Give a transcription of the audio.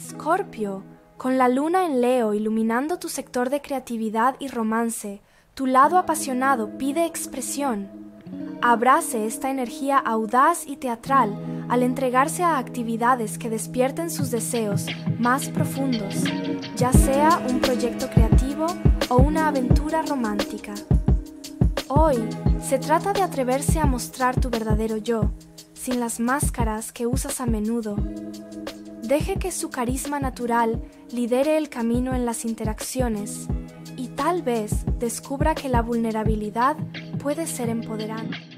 Escorpio, con la luna en Leo iluminando tu sector de creatividad y romance, tu lado apasionado pide expresión. Abrace esta energía audaz y teatral al entregarse a actividades que despierten sus deseos más profundos, ya sea un proyecto creativo o una aventura romántica. Hoy se trata de atreverse a mostrar tu verdadero yo, sin las máscaras que usas a menudo. Deje que su carisma natural lidere el camino en las interacciones y tal vez descubra que la vulnerabilidad puede ser empoderante.